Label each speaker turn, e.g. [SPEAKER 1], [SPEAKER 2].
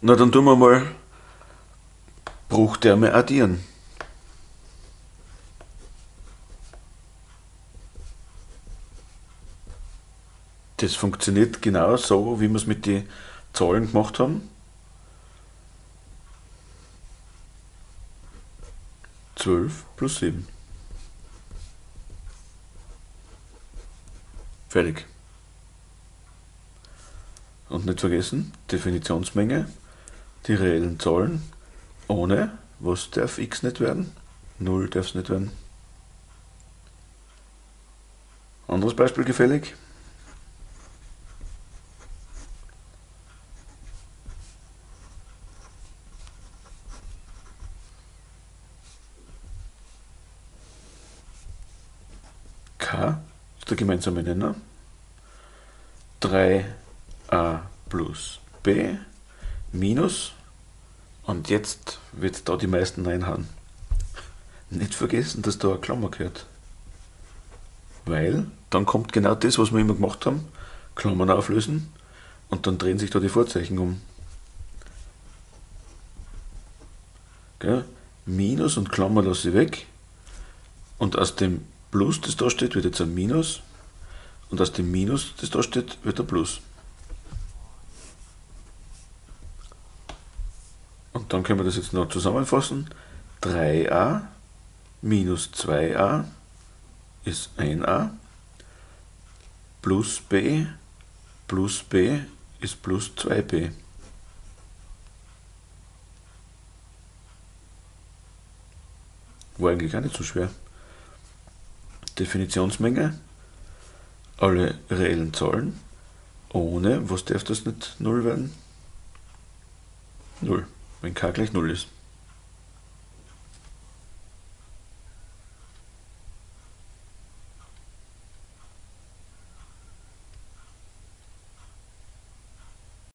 [SPEAKER 1] Na, dann tun wir mal Bruchterme addieren. Das funktioniert genau so, wie wir es mit den Zahlen gemacht haben. 12 plus 7. Fertig. Und nicht vergessen, Definitionsmenge, die reellen Zahlen ohne, was darf x nicht werden? 0 darf es nicht werden. Anderes Beispiel gefällig? K ist der gemeinsame Nenner. 3a plus b minus und jetzt wird da die meisten reinhauen. Nicht vergessen, dass da eine Klammer gehört. Weil dann kommt genau das, was wir immer gemacht haben, Klammern auflösen und dann drehen sich da die Vorzeichen um. Gell? Minus und Klammer lasse ich weg und aus dem Plus, das da steht, wird jetzt ein Minus und aus dem Minus, das da steht, wird ein Plus. Und dann können wir das jetzt noch zusammenfassen. 3a minus 2a ist 1a plus b plus b ist plus 2b. War eigentlich gar nicht so schwer. Definitionsmenge, alle reellen Zahlen, ohne, was darf das nicht 0 werden? 0, wenn k gleich 0 ist.